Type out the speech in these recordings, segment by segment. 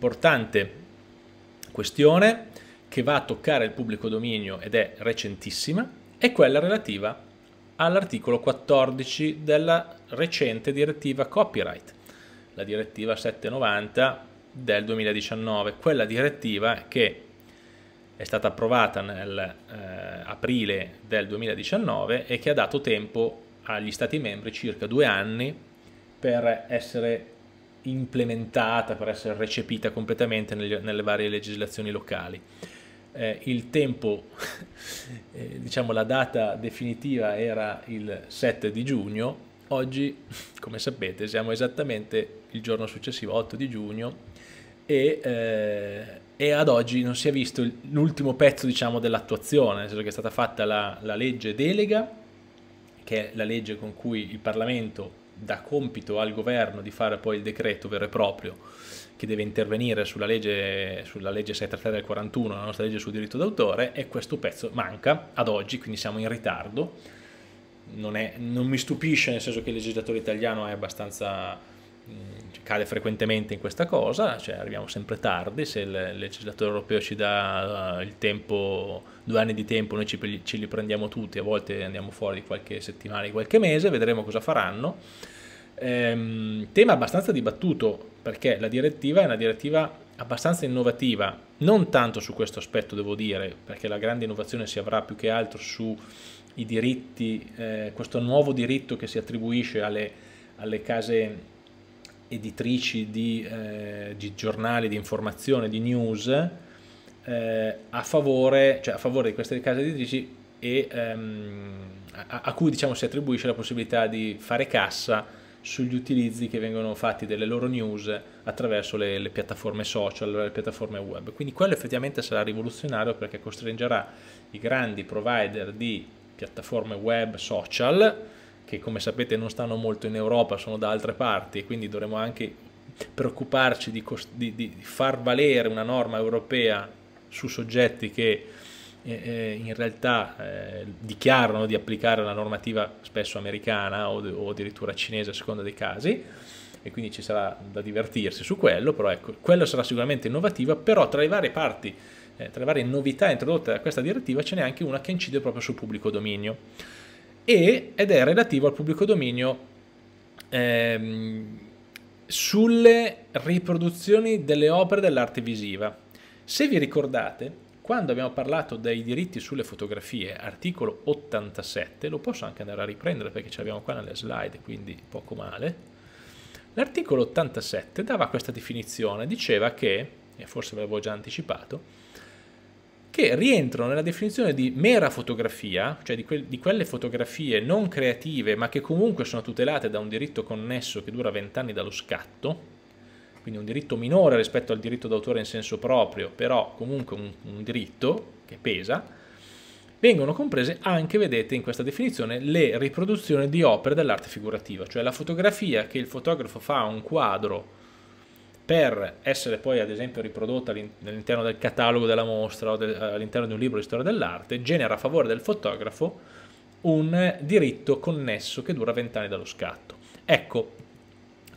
importante questione che va a toccare il pubblico dominio ed è recentissima è quella relativa all'articolo 14 della recente direttiva copyright, la direttiva 790 del 2019, quella direttiva che è stata approvata nel eh, del 2019 e che ha dato tempo agli Stati membri circa due anni per essere implementata, per essere recepita completamente nelle, nelle varie legislazioni locali. Eh, il tempo, eh, diciamo la data definitiva era il 7 di giugno, oggi come sapete siamo esattamente il giorno successivo, 8 di giugno, e, eh, e ad oggi non si è visto l'ultimo pezzo diciamo, dell'attuazione, nel senso che è stata fatta la, la legge delega, che è la legge con cui il Parlamento dà compito al governo di fare poi il decreto vero e proprio che deve intervenire sulla legge, sulla legge 633 del 41, la nostra legge sul diritto d'autore, e questo pezzo manca ad oggi, quindi siamo in ritardo. Non, è, non mi stupisce, nel senso che il legislatore italiano è abbastanza cade frequentemente in questa cosa, cioè arriviamo sempre tardi, se il legislatore europeo ci dà uh, il tempo, due anni di tempo, noi ci, ci, li prendiamo tutti, a volte andiamo fuori di qualche settimana, di qualche mese, vedremo cosa faranno. Ehm, tema abbastanza dibattuto perché la direttiva è una direttiva abbastanza innovativa, non tanto su questo aspetto devo dire, perché la grande innovazione si avrà più che altro sui diritti, eh, questo nuovo diritto che si attribuisce alle, alle case editrici di, eh, di giornali, di informazione, di news eh, a, favore, cioè a favore di queste case editrici e ehm, a, a, cui diciamo, si attribuisce la possibilità di fare cassa sugli utilizzi che vengono fatti delle loro news attraverso le, le piattaforme social, le piattaforme web. Quindi quello effettivamente sarà rivoluzionario perché costringerà i grandi provider di piattaforme web social che come sapete non stanno molto in Europa, sono da altre parti e quindi dovremo anche preoccuparci di, di, di far valere una norma europea su soggetti che eh, eh, in realtà eh, dichiarano di applicare la normativa spesso americana o, o, addirittura cinese a seconda dei casi e quindi ci sarà da divertirsi su quello, però ecco, quello sarà sicuramente innovativa, però tra le varie parti, eh, tra le varie novità introdotte da questa direttiva ce n'è anche una che incide proprio sul pubblico dominio e, ed è relativo al pubblico dominio ehm, sulle riproduzioni delle opere dell'arte visiva. Se vi ricordate, quando abbiamo parlato dei diritti sulle fotografie, articolo 87, lo posso anche andare a riprendere perché ce l'abbiamo qua nelle slide, quindi poco male. L'articolo 87 dava questa definizione, diceva che, e forse ve l'avevo già anticipato, che rientrano nella definizione di mera fotografia, cioè di, que- di, quelle fotografie non creative ma che comunque sono tutelate da un diritto connesso che dura vent'anni dallo scatto, quindi un diritto minore rispetto al diritto d'autore in senso proprio, però comunque un, un diritto che pesa, vengono comprese anche, vedete, in questa definizione le riproduzioni di opere dell'arte figurativa, cioè la fotografia che il fotografo fa a un quadro per essere poi ad esempio riprodotta all'interno del catalogo della mostra o all'interno di un libro di storia dell'arte, genera a favore del fotografo un diritto connesso che dura vent'anni dallo scatto. Ecco,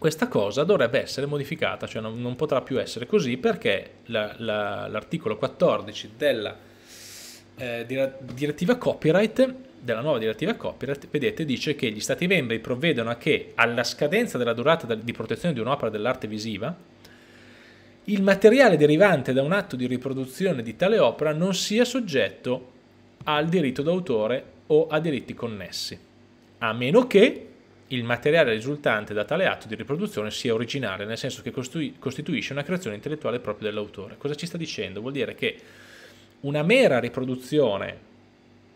questa cosa dovrebbe essere modificata, cioè non, non potrà più essere così perché la, la, l'articolo 14 della eh, direttiva copyright della nuova direttiva copyright, vedete, dice che gli Stati membri provvedono a che alla scadenza della durata di protezione di un'opera dell'arte visiva, il materiale derivante da un atto di riproduzione di tale opera non sia soggetto al diritto d'autore o a diritti connessi, a meno che il materiale risultante da tale atto di riproduzione sia originale, nel senso che costituisce una creazione intellettuale propria dell'autore. Cosa ci sta dicendo? Vuol dire che una mera riproduzione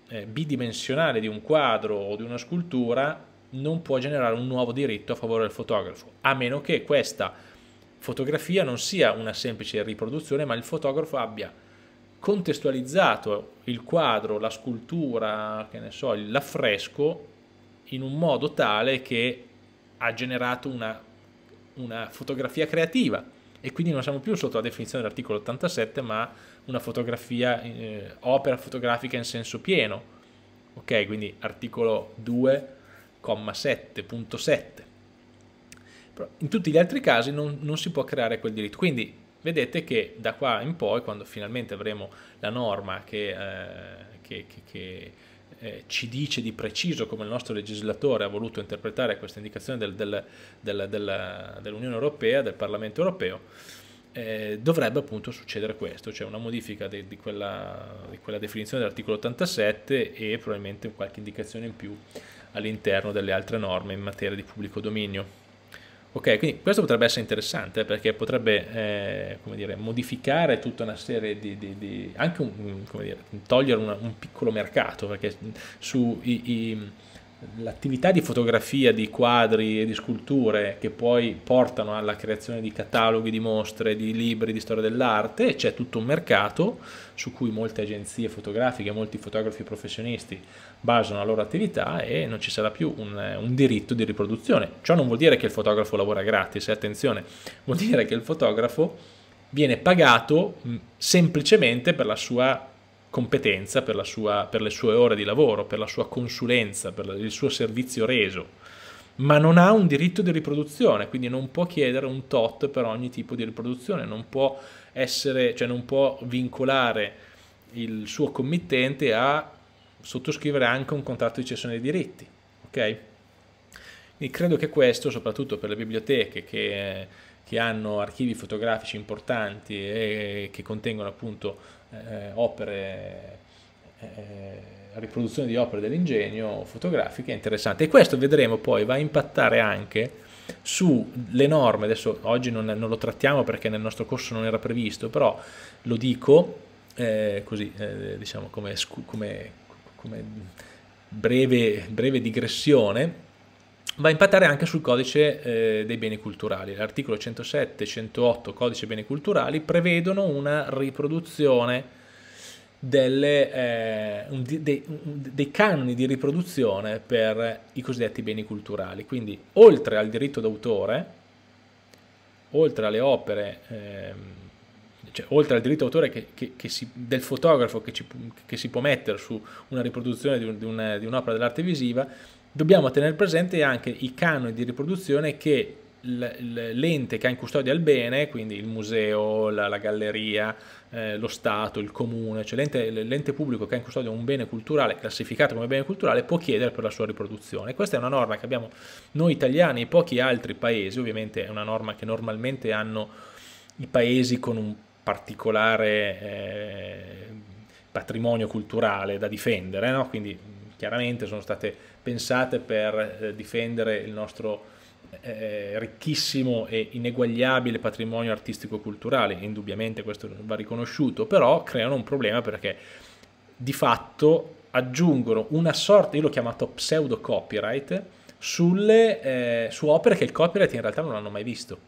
eh, bidimensionale di un quadro o di una scultura non può generare un nuovo diritto a favore del fotografo, a meno che questa fotografia non sia una semplice riproduzione, ma il fotografo abbia contestualizzato il quadro, la scultura, che ne so, l'affresco in un modo tale che ha generato una, una fotografia creativa. E quindi non siamo più sotto la definizione dell'articolo 87 ma una fotografia, eh, opera fotografica in senso pieno. Ok quindi articolo 2,7.7 in tutti gli altri casi non, non, si può creare quel diritto. Quindi vedete che da qua in poi, quando finalmente avremo la norma che, eh, che, che, che eh, ci dice di preciso come il nostro legislatore ha voluto interpretare questa indicazione del, del, del, dell'Unione Europea, del Parlamento Europeo, eh, dovrebbe appunto succedere questo, cioè una modifica di, di, quella, di quella definizione dell'articolo 87 e probabilmente qualche indicazione in più all'interno delle altre norme in materia di pubblico dominio. Ok, quindi questo potrebbe essere interessante perché potrebbe eh, dire, modificare tutta una serie di, di, di anche un, dire, togliere una, un piccolo mercato perché su i, i l'attività di fotografia di quadri e di sculture che poi portano alla creazione di cataloghi di mostre, di libri di storia dell'arte, c'è tutto un mercato su cui molte agenzie fotografiche, molti fotografi professionisti basano la loro attività e non ci sarà più un, un diritto di riproduzione. Ciò non vuol dire che il fotografo lavora gratis, eh, attenzione, vuol dire che il fotografo viene pagato semplicemente per la sua competenza per, sua, per, le sue ore di lavoro, per la sua consulenza, per il suo servizio reso, ma non ha un diritto di riproduzione, quindi non può chiedere un tot per ogni tipo di riproduzione, non può, essere, cioè non può vincolare il suo committente a sottoscrivere anche un contratto di cessione dei diritti. Okay? Quindi credo che questo, soprattutto per le biblioteche che, che hanno archivi fotografici importanti e che contengono appunto eh, opere, eh, riproduzioni di opere dell'ingegno fotografiche interessante. E questo vedremo poi va a impattare anche sulle norme, adesso oggi non, non, lo trattiamo perché nel nostro corso non era previsto, però lo dico eh, così, eh, diciamo come, come, come breve, breve, digressione, va a impattare anche sul codice eh, dei beni culturali. L'articolo 107 e 108 codice beni culturali prevedono una riproduzione delle, eh, dei, dei, canoni di riproduzione per i cosiddetti beni culturali. Quindi oltre al diritto d'autore, oltre alle opere, ehm, cioè, oltre al diritto d'autore che, che, che si, del fotografo che, ci, che, si può mettere su una riproduzione di, un, di, di un'opera dell'arte visiva, dobbiamo tenere presente anche i canoni di riproduzione che l'ente che ha in custodia il bene, quindi il museo, la, la galleria, eh, lo Stato, il comune, cioè l'ente pubblico che ha in custodia un bene culturale classificato come bene culturale può chiedere per la sua riproduzione. Questa è una norma che abbiamo noi italiani e pochi altri paesi, ovviamente è una norma che normalmente hanno i paesi con un particolare eh, patrimonio culturale da difendere, no? quindi chiaramente sono state pensate per eh, difendere il nostro eh, ricchissimo e ineguagliabile patrimonio artistico-culturale, indubbiamente questo va riconosciuto, però creano un problema perché di fatto aggiungono una sorta, io l'ho chiamato pseudo copyright, sulle, eh, su opere che il copyright in realtà non hanno mai visto.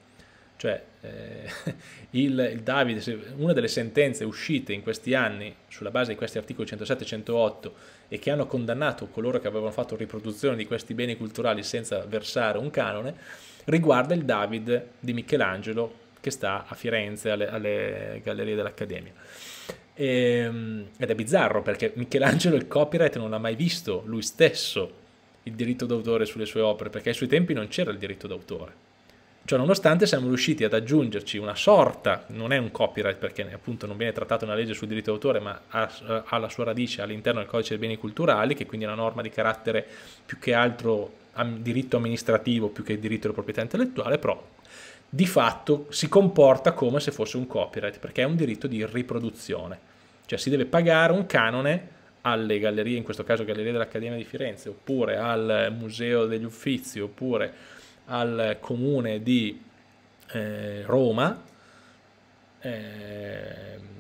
Cioè, eh, il, il Davide, una delle sentenze uscite in questi anni sulla base di questi articoli 107 e 108 e che hanno condannato coloro che avevano fatto riproduzione di questi beni culturali senza versare un canone, riguarda il David di Michelangelo che sta a Firenze alle, alle gallerie dell'Accademia. E, ehm, ed è bizzarro perché Michelangelo il copyright non ha mai visto lui stesso il diritto d'autore sulle sue opere, perché ai suoi tempi non c'era il diritto d'autore. Cioè, nonostante siamo riusciti ad aggiungerci una sorta, non è un copyright perché appunto non viene trattata una legge sul diritto d'autore, ma ha, ha, la sua radice all'interno del codice dei beni culturali, che quindi è una norma di carattere più che altro diritto amministrativo più che diritto di proprietà intellettuale, però di fatto si comporta come se fosse un copyright, perché è un diritto di riproduzione. Cioè si deve pagare un canone alle gallerie, in questo caso Galleria dell'Accademia di Firenze, oppure al Museo degli Uffizi, oppure al comune di eh, Roma eh,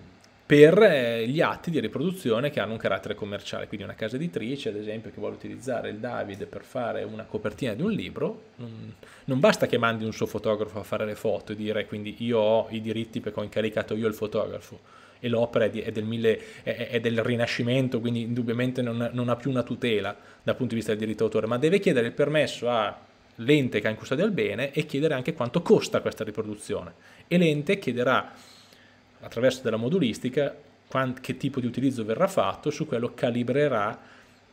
per eh, gli atti di riproduzione che hanno un carattere commerciale, quindi una casa editrice ad esempio che vuole utilizzare il David per fare una copertina di un libro, non, non basta che mandi un suo fotografo a fare le foto e dire quindi io ho i diritti perché ho incaricato io il fotografo. E l'opera è, è, del, mille, è, è del, Rinascimento, quindi indubbiamente non, non, ha più una tutela dal punto di vista del diritto d'autore, ma deve chiedere il permesso a l'ente che ha in custodia il bene e chiedere anche quanto costa questa riproduzione. E l'ente chiederà, attraverso della modulistica, che tipo di utilizzo verrà fatto, su quello calibrerà,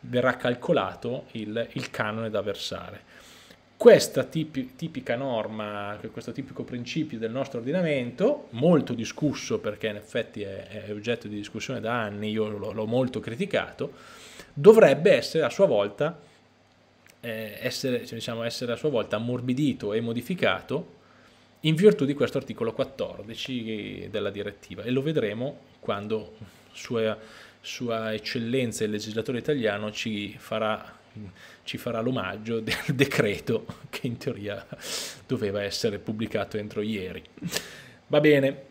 verrà calcolato il, il canone da versare. questa tipica norma, questo tipico principio del nostro ordinamento, molto discusso perché in effetti è, oggetto di discussione da anni, io l'ho molto criticato, dovrebbe essere a sua volta, eh, essere, cioè, diciamo, essere a sua volta ammorbidito e modificato in virtù di questo articolo 14 della direttiva e lo vedremo quando sua, sua eccellenza il legislatore italiano ci farà ci farà l'omaggio del decreto che in teoria doveva essere pubblicato entro ieri. Va bene,